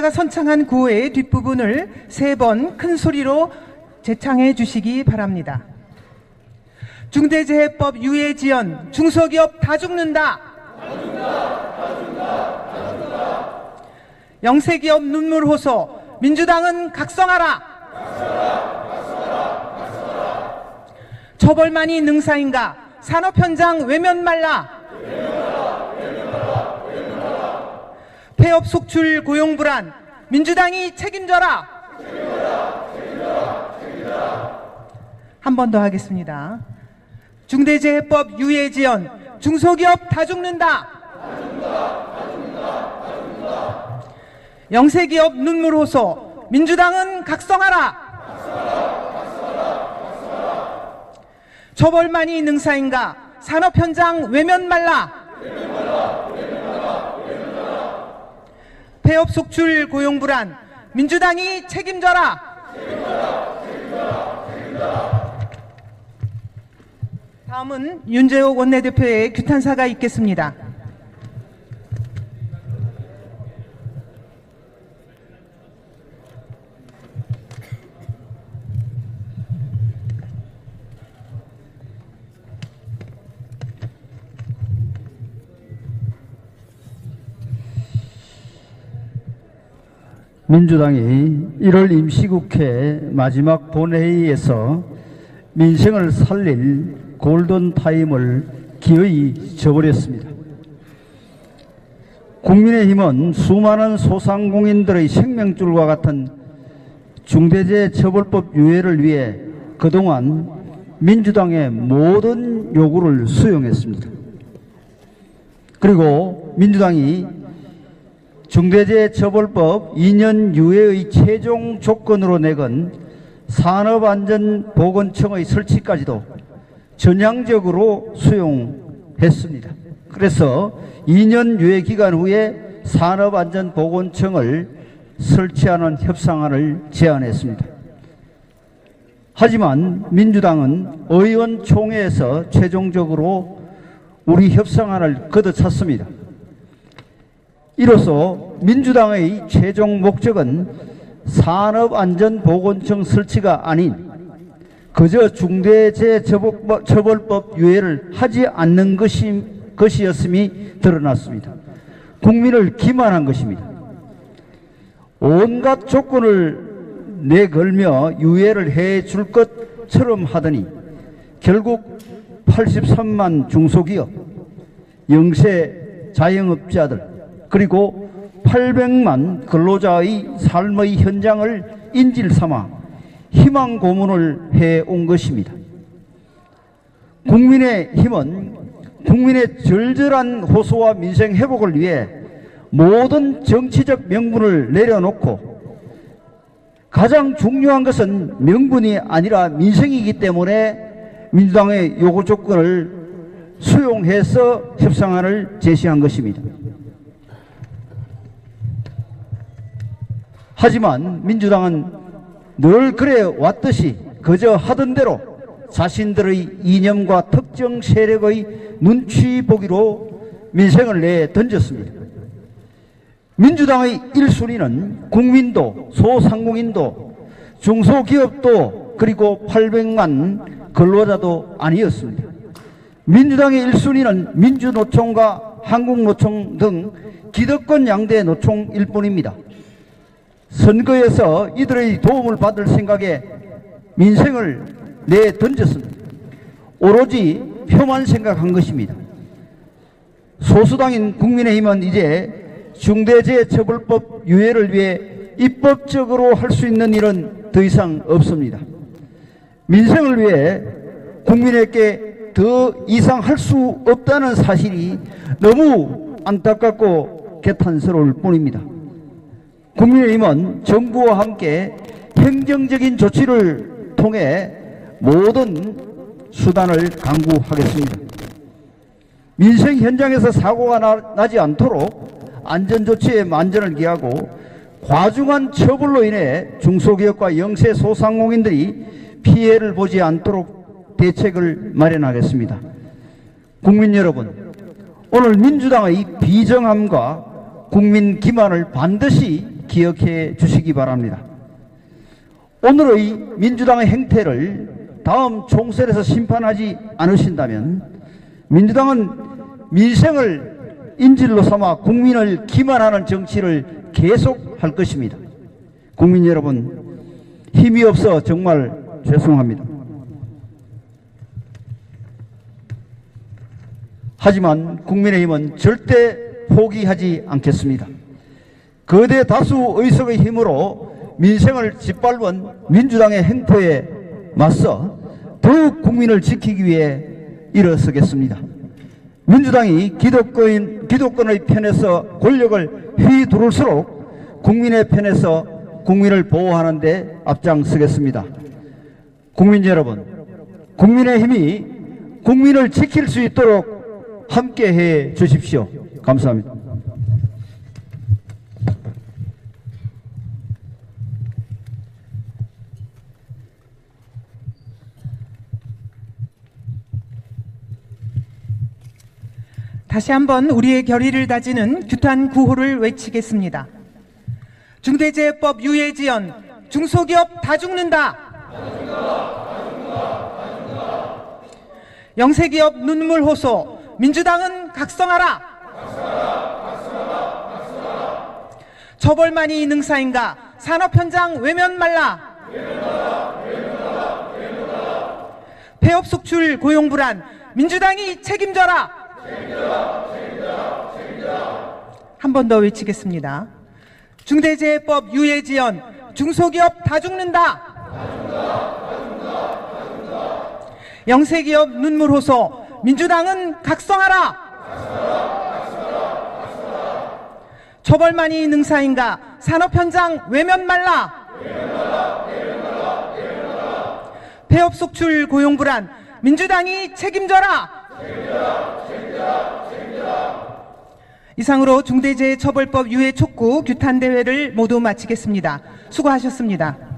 가 선창한 구호의 뒷부분을 세 번 큰 소리로 재창해 주시기 바랍니다. 중대재해법 유해 지연 중소기업 다 죽는다. 영세기업 눈물 호소 민주당은 각성하라. 처벌만이 능사인가 산업 현장 외면 말라. 폐업 속출 고용 불안 민주당이 책임져라. 한 번 더 하겠습니다. 중대재해법 유예 지연 중소기업 다 죽는다. 영세기업 눈물 호소 민주당은 각성하라. 처벌만이 능사인가 산업 현장 외면 말라. 폐업 속출 고용 불안 민주당이 책임져라. 다음은 윤재옥 원내대표의 규탄사가 있겠습니다. 민주당이 1월 임시국회 마지막 본회의에서 민생을 살릴 골든타임을 기어이 저버렸습니다. 국민의힘은 수많은 소상공인들의 생명줄과 같은 중대재해처벌법 유예를 위해 그동안 민주당의 모든 요구를 수용했습니다. 그리고 민주당이 중대재해처벌법 2년 유예의 최종 조건으로 내건 산업안전보건청의 설치까지도 전향적으로 수용했습니다. 그래서 2년 유예 기간 후에 산업안전보건청을 설치하는 협상안을 제안했습니다. 하지만 민주당은 의원총회에서 최종적으로 우리 협상안을 걷어찼습니다. 이로써 민주당의 최종 목적은 산업안전보건청 설치가 아닌 그저 중대재해처벌법 유예를 하지 않는 것이, 것이었음이 드러났습니다. 국민을 기만한 것입니다. 온갖 조건을 내걸며 유예를 해줄 것처럼 하더니 결국 83만 중소기업, 영세 자영업자들, 그리고 800만 근로자의 삶의 현장을 인질 삼아 희망 고문을 해 온 것입니다. 국민의 힘은 국민의 절절한 호소와 민생 회복을 위해 모든 정치적 명분을 내려놓고 가장 중요한 것은 명분이 아니라 민생이기 때문에 민주당의 요구 조건을 수용해서 협상안을 제시한 것입니다. 하지만 민주당은 늘 그래 왔듯이 그저 하던 대로 자신들의 이념과 특정 세력의 눈치 보기로 민생을 내 던졌습니다. 민주당의 1순위는 국민도 소상공인도 중소기업도 그리고 800만 근로자도 아니었습니다. 민주당의 1순위는 민주노총과 한국노총 등 기득권 양대 노총일 뿐입니다. 선거에서 이들의 도움을 받을 생각에 민생을 내 던졌습니다. 오로지 표만 생각한 것입니다. 소수당인 국민의힘은 이제 중대재해처벌법 유예를 위해 입법적으로 할 수 있는 일은 더 이상 없습니다. 민생을 위해 국민에게 더 이상 할 수 없다는 사실이 너무 안타깝고 개탄스러울 뿐입니다. 국민의힘은 정부와 함께 행정적인 조치를 통해 모든 수단을 강구하겠습니다. 민생 현장에서 사고가 나, 지 않도록 안전조치에 만전을 기하고 과중한 처벌로 인해 중소기업과 영세 소상공인들이 피해를 보지 않도록 대책을 마련하겠습니다. 국민 여러분, 오늘 민주당의 비정함과 국민 기만을 반드시 기억해 주시기 바랍니다. 오늘의 민주당의 행태를 다음 총선에서 심판하지 않으신다면 민주당은 민생을 인질로 삼아 국민을 기만하는 정치를 계속할 것입니다. 국민 여러분, 힘이 없어 정말 죄송합니다. 하지만 국민의힘은 절대 포기하지 않겠습니다. 거대 다수 의석의 힘으로 민생을 짓밟은 민주당의 행태에 맞서 더욱 국민을 지키기 위해 일어서겠습니다. 민주당이 기득권, 기득권의 편에서 권력을 휘두를수록 국민의 편에서 국민을 보호하는 데 앞장서겠습니다. 국민 여러분, 국민의 힘이 국민을 지킬 수 있도록 함께 해 주십시오. 감사합니다. 다시 한번 우리의 결의를 다지는 규탄 구호를 외치겠습니다. 중대재해법 유예지연 중소기업 다 죽는다. 영세기업 눈물 호소 민주당은 각성하라. 처벌만이 능사인가 산업 현장 외면 말라. 폐업 속출 고용 불안 민주당이 책임져라. 한 번 더 외치겠습니다. 중대재해법 유예지연 중소기업 다 죽는다. 영세기업 눈물 호소 민주당은 각성하라. 처벌만이 능사인가 산업 현장 외면 말라. 폐업 속출 고용 불안 민주당이 책임져라. 이상으로 중대재해처벌법 유예 촉구 규탄 대회를 모두 마치겠습니다. 수고하셨습니다.